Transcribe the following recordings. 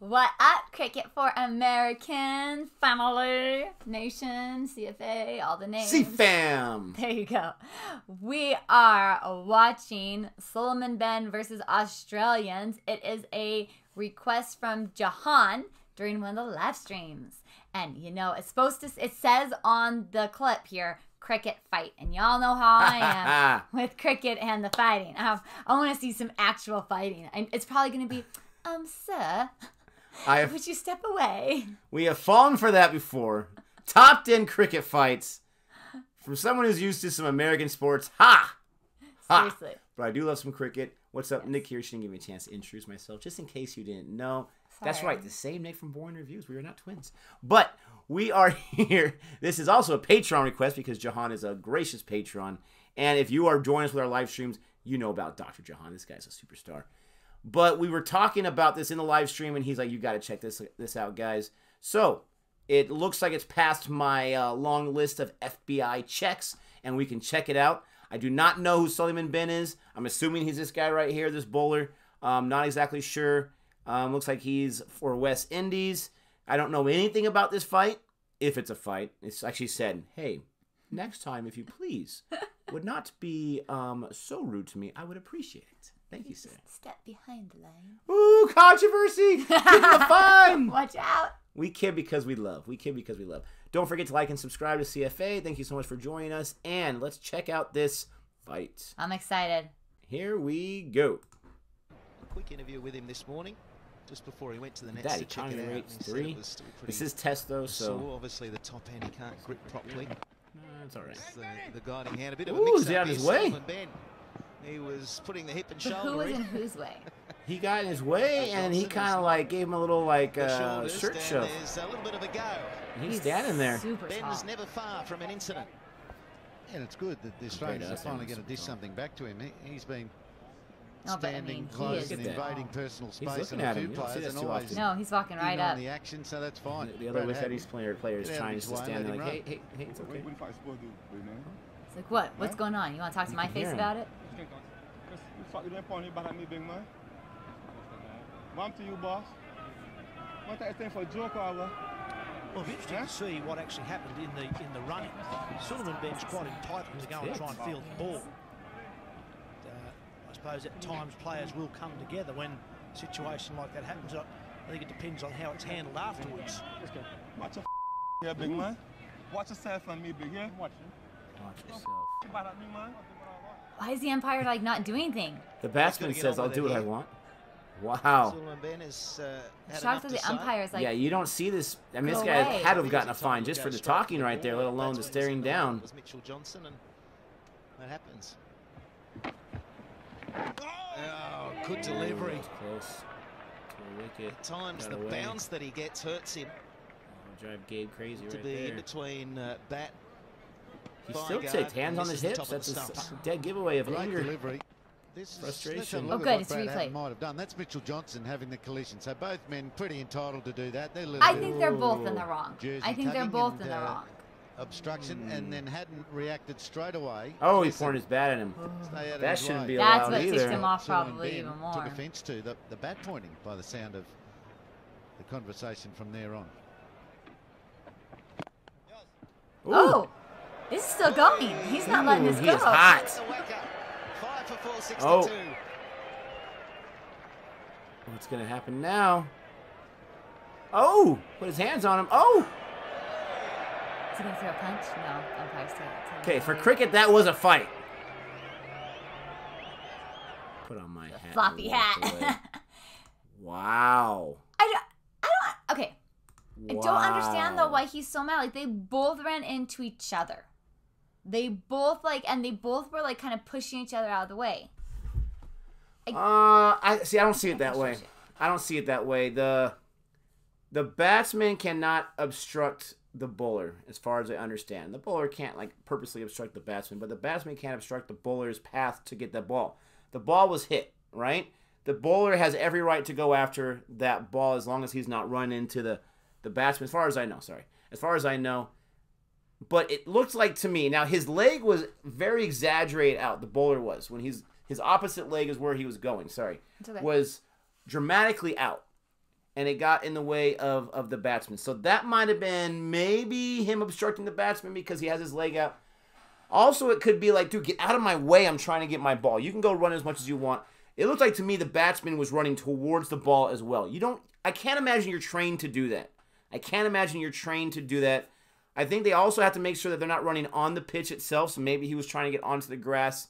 What up, Cricket for American family, nation, CFA, all the names. C-Fam. There you go. We are watching Solomon Benn versus Australians. It is a request from Jahan during one of the live streams. And you know, it's supposed to, it says on the clip here, cricket fight. And y'all know how I am with cricket and the fighting. I, I want to see some actual fighting. And it's probably going to be, um, sir, I have, would you step away? we have fallen for that before. Top 10 cricket fights from someone who's used to some American sports. Ha! Ha! Seriously. But I do love some cricket. What's up, Nick here? She didn't give me a chance to introduce myself, just in case you didn't know. That's right, the same Nick from Boring Reviews. We are not twins. But we are here. This is also a Patreon request because Jahan is a gracious patron. And if you are joining us with our live streams, you know about Dr. Jahan. This guy's a superstar. But we were talking about this in the live stream, and he's like, "You got to check this this out, guys." So it looks like it's past my uh, long list of FBI checks, and we can check it out. I do not know who Sulieman Benn is. I'm assuming he's this guy right here, this bowler. Um, not exactly sure. Um, looks like he's for West Indies. I don't know anything about this fight. If it's a fight, it's actually said, "Hey, next time, if you please, would not be um, so rude to me. I would appreciate it. Thank you, sir." Step behind the line. Ooh, controversy! Get the fun! Watch out. We kid because we love. We kid because we love. Don't forget to like and subscribe to CFA. Thank you so much for joining us. And let's check out this fight. I'm excited. Here we go. quick interview with him this morning, just before he went to the nets Daddy, to check it out. rates and he said three. it was still pretty This is test though, so sore. Obviously, the top end he can't grip properly. uh, it's all right. It's the, the guiding hand, a bit of a Ooh, mix is he out up his way? Solomon Benn. He was putting the hip and shoulder. Who was in whose way? he got in his way, and he kind of like gave him a little like uh, shirt shove. A little bit of a go. He's, He's standing there. Benn's never far from an incident. And it's good that the Australians are finally going to dish something back to him. He, has been standing I mean, close and invading personal space and a few players no, he's walking right up. the action, so that's fine. The, the other West Indies player player is trying to stand there like, hey, hey, hey, it's okay. It's like what? What's going on? You want to talk to my face about it? 50. Because you fuck, you don't pound me at me, big man. Mom to you, boss. What that thing for joke or what? Well, it's interesting to see what actually happened in the in the running. Sulieman Benn's quite entitled to go and try and field the ball. Uh, I suppose at times players will come together when a situation like that happens. I, think it depends on how it's handled afterwards. Watch your yeah, big man. Watch yourself on me, big man. Watch yourself. Watch yourself you back at me, man. Why is the umpire like not doing anything? The batsman says, "I'll do it what I want." Wow. Solomon uh, Shocked that to the say. umpire's like, yeah, you don't see this. I mean, this guy away. had to have gotten a Because he told fine just for the talking right there, let alone the staring down. It was Mitchell Johnson, and that happens. Oh, good delivery. Close. Wicket. At times, Got the away. bounce that he gets hurts him Oh, drive Gabe crazy to right be there. between uh, bat. He still guard, takes hands on his hips. That's a dead giveaway of Great anger. delivery. This is, Frustration. Let's have a Oh, look good, at what it's Brad replay. Might have done. That's Mitchell Johnson having the collision. So both men pretty entitled to do that. They're a little I think they're both in the wrong. Jersey I think they're both and, in the uh, wrong. obstruction and then hadn't reacted straight away. Oh, he Listen, pointed his bat at him. stay out of That shouldn't way. be That's allowed what ticked either. him off Solomon probably Benn even Took offence to the, the bat pointing by the sound of the conversation from there on. Ooh. Oh, this is still going. He's not letting Ooh, this he go. is hot. The wake up. Five for four, six Oh. to two. What's gonna happen now? Oh, put his hands on him. Oh, Is he gonna throw a punch? No, umpire's taking it. okay. For cricket, that was a fight. Put on my hat. floppy hat. wow. I don't, I don't. Okay, Wow. I don't understand though why he's so mad. Like they both ran into each other. They both like, and they both were like kind of pushing each other out of the way. Uh, I see. I don't see it that way. I don't see it that way. The the batsman cannot obstruct the bowler, as far as I understand. The bowler can't like purposely obstruct the batsman, but the batsman can't obstruct the bowler's path to get the ball. The ball was hit, right? The bowler has every right to go after that ball as long as he's not run into the the batsman. As far as I know, sorry. As far as I know, but it looked like to me now his leg was very exaggerated out. The bowler was when he's his opposite leg is where he was going. Sorry, okay. was dramatically out, and it got in the way of of the batsman. So that might have been maybe him obstructing the batsman because he has his leg out. Also, it could be like, dude, get out of my way. I'm trying to get my ball. You can go run as much as you want. It looked like to me the batsman was running towards the ball as well. You don't. I can't imagine you're trained to do that. I can't imagine you're trained to do that. I think they also have to make sure that they're not running on the pitch itself. So maybe he was trying to get onto the grass.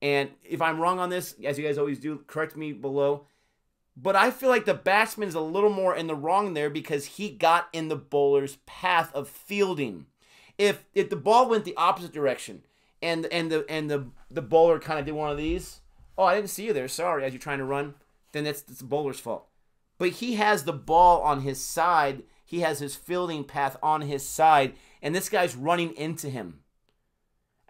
And if I'm wrong on this, as you guys always do, correct me below. But I feel like the batsman is a little more in the wrong there because he got in the bowler's path of fielding. If if the ball went the opposite direction and and the and the the bowler kind of did one of these, oh I didn't see you there, sorry, as you're trying to run, then that's, that's the bowler's fault. But he has the ball on his side. He has his fielding path on his side, and this guy's running into him.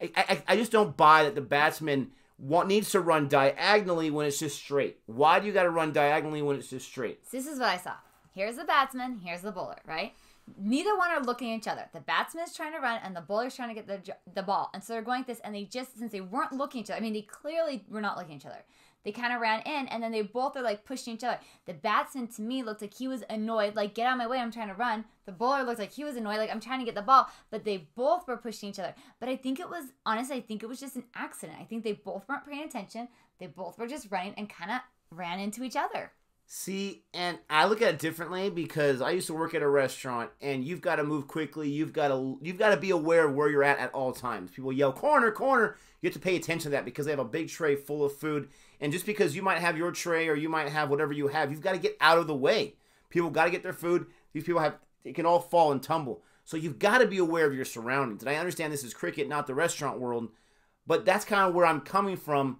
I, I, I just don't buy that the batsman want, needs to run diagonally when it's just straight. Why do you got to run diagonally when it's just straight? This is what I saw. Here's the batsman, here's the bowler, right? Neither one are looking at each other. The batsman is trying to run, and the bowler is trying to get the the ball. And so they're going this, and they just since they weren't looking at each other. I mean, they clearly were not looking at each other. They kind of ran in, and then they both are like pushing each other. The batsman to me looked like he was annoyed, like get out of my way, I'm trying to run. The bowler looked like he was annoyed, like I'm trying to get the ball. But they both were pushing each other. But I think it was honestly, I think it was just an accident. I think they both weren't paying attention. They both were just running and kind of ran into each other. See, and I look at it differently because I used to work at a restaurant, and you've got to move quickly. You've got to you've got to be aware of where you're at at all times. People yell corner, corner. You have to pay attention to that because they have a big tray full of food, and just because you might have your tray or you might have whatever you have, you've got to get out of the way. People got to get their food. These people have it can all fall and tumble. So you've got to be aware of your surroundings. And I understand this is cricket, not the restaurant world, but that's kind of where I'm coming from.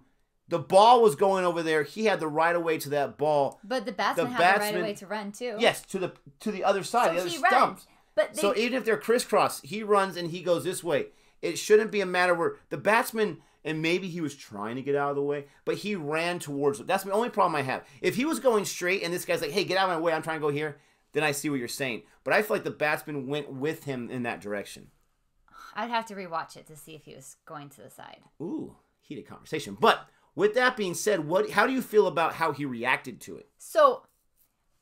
The ball was going over there. He had the right of way to that ball. But the batsman The had the right batsman- away to run too. Yes, to the to the other side, So the other he stump. runs. But they, So even if they're crisscross, he runs and he goes this way. It shouldn't be a matter where the batsman and maybe he was trying to get out of the way, but he ran towards. That's the only problem I have. If he was going straight and this guy's like, "Hey, get out of my way! I'm trying to go here," then I see what you're saying. But I feel like the batsman went with him in that direction. I'd have to rewatch it to see if he was going to the side. Ooh, heated conversation. But with that being said, what? How do you feel about how he reacted to it? So,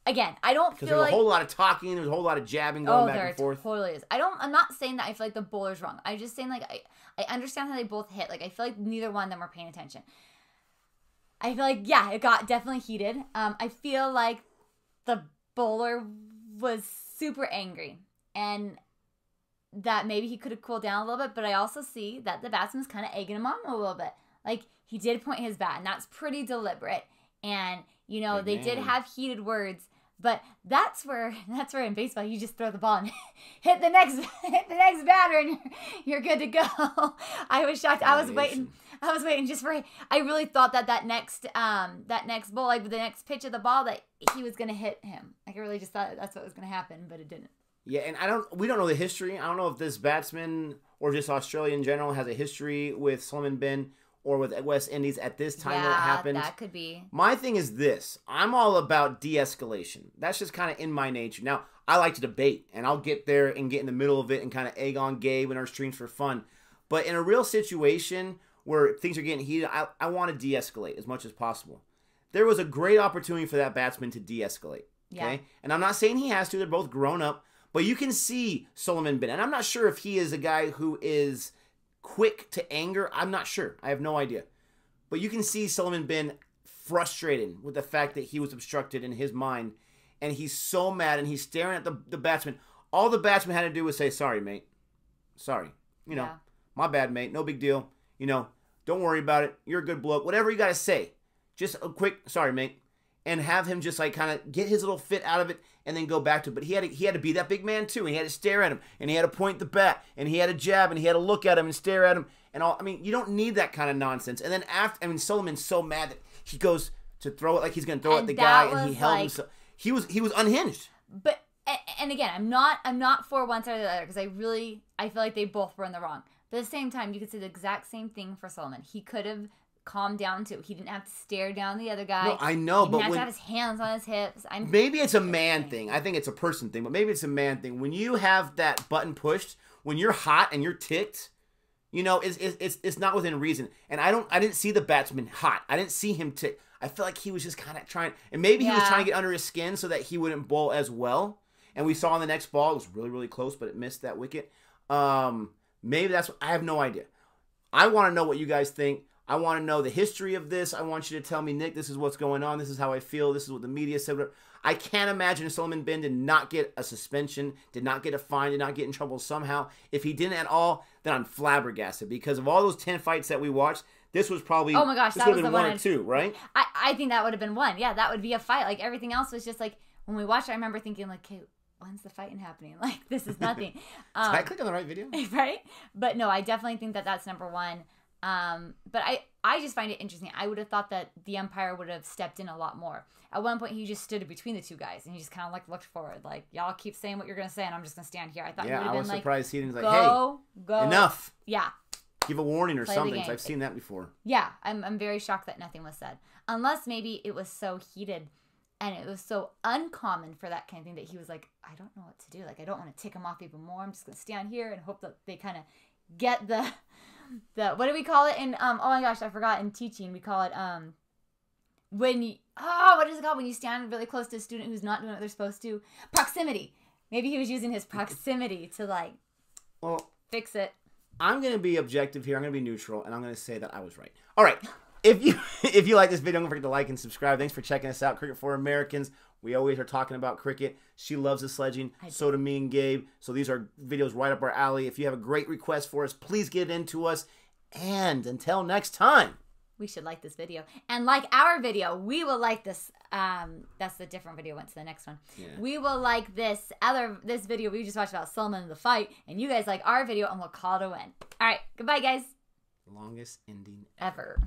again, I don't Because feel there was like a whole lot of talking, there was a whole lot of jabbing going oh, back and forth. totally is. I don't. I'm not saying that I feel like the bowler's wrong. I'm just saying like I I understand how they both hit. Like I feel like neither one of them were paying attention. I feel like yeah, it got definitely heated. Um, I feel like the bowler was super angry and that maybe he could have cooled down a little bit. But I also see that the batsman's kind of egging him on a little bit. Like he did point his bat, and that's pretty deliberate. And you know Big they did have heated words, but that's where that's where in baseball you just throw the ball and hit the next hit the next batter and you're, you're good to go. I was shocked. I was waiting. I was waiting just for. I really thought that that next um that next ball like the next pitch of the ball that he was gonna hit him. Like I really just thought that's what was gonna happen, but it didn't. Yeah, and I don't. We don't know the history. I don't know if this batsman or just Australia in general has a history with Solomon Benn or with West Indies at this time yeah, when it happened. that could be. My thing is this: I'm all about de-escalation. That's just kind of in my nature. Now, I like to debate, and I'll get there and get in the middle of it and kind of egg on Gabe and our streams for fun. But in a real situation where things are getting heated, I, I want to de-escalate as much as possible. There was a great opportunity for that batsman to de-escalate. Okay, Yeah. and I'm not saying he has to. They're both grown up, but you can see Solomon Benn, and I'm not sure if he is a guy who is quick to anger. I'm not sure. I have no idea. But you can see Solomon Benn frustrated with the fact that he was obstructed in his mind, and he's so mad, and he's staring at the, the batsman. All the batsman had to do was say, "Sorry, mate. Sorry. You know, Yeah. my bad, mate. No big deal. You know, don't worry about it. You're a good bloke. Whatever you got to say, just a quick, sorry, mate." And have him just like kind of get his little fit out of it and then go back to it. But he had to, he had to be that big man too. And he had to stare at him and he had to point the bat and he had to jab and he had to look at him and stare at him and all. I mean, you don't need that kind of nonsense. And then after, I mean, Solomon's so mad that he goes to throw it like he's gonna throw And at the guy and he held like- himself. He was he was unhinged. but and again i'm not i'm not for one side or the other because i really i feel like they both were in the wrong but at the same time you could say the exact same thing for solomon he could have calmed down too he didn't have to stare down the other guy No, I know, he but when- have his hands on his hips i'm Maybe it's a man thing. I think it's a person thing, but maybe it's a man thing. When you have that button pushed, when you're hot and you're ticked, you know, it's, it's, it's, it's not within reason. And I don't, I didn't see the batsman hot. I didn't see him tick. I feel like he was just kind of trying, and maybe he was trying to get under his skin so that he wouldn't bowl as well. And we saw on the next ball, it was really, really close, but it missed that wicket. Um, maybe that's what I have no idea. I want to know what you guys think. I want to know the history of this. I want you to tell me, Nick, this is what's going on. This is how I feel. This is what the media said. I can't imagine if Solomon Benn did not get a suspension, did not get a fine, did not get in trouble somehow. If he didn't at all, then I'm flabbergasted because of all those 10 fights that we watched. This was probably Oh my gosh, this that was the one one or two, right? I, I think that would have been one. Yeah, that would be a fight. Like everything else was just like when we watched. I remember thinking like, okay, when's the fighting happening? Like this is nothing. Did Um, I click on the right video? right? But no, I definitely think that that's number one. Um, but I, I just find it interesting. I would have thought that the umpire would have stepped in a lot more. At one point, he just stood between the two guys and he just kind of like looked forward, like y'all keep saying what you're gonna say, and I'm just gonna stand here. I thought he Yeah, would I was been like, surprised he didn't like, go, go, hey, enough. Yeah, Give a warning or Play something. I've seen that before. yeah. I'm, I'm very shocked that nothing was said, unless maybe it was so heated. And it was so uncommon for that kind of thing that he was like, I don't know what to do. Like, I don't want to tick him off even more. I'm just gonna stand here and hope that they kind of get the the what do we call it in um oh my gosh I forgot in teaching we call it um when you oh what is it called when you stand really close to a student who's not doing what they're supposed to proximity maybe he was using his proximity to like Well, fix it I'm gonna be objective here. I'm gonna be neutral, and I'm gonna say that I was right. All right. If you if you like this video, don't forget to like and subscribe. Thanks for checking us out. Cricket for Americans. We always are talking about cricket. She loves the sledging. So do me and Gabe. So these are videos right up our alley. If you have a great request for us, please get into us. And until next time. we should like this video and like our video we will like this um that's the different video went to the next one we will like this other this video we just watched about Solomon and the fight and you guys like our video and we'll call it a win all right goodbye guys Longest ending ever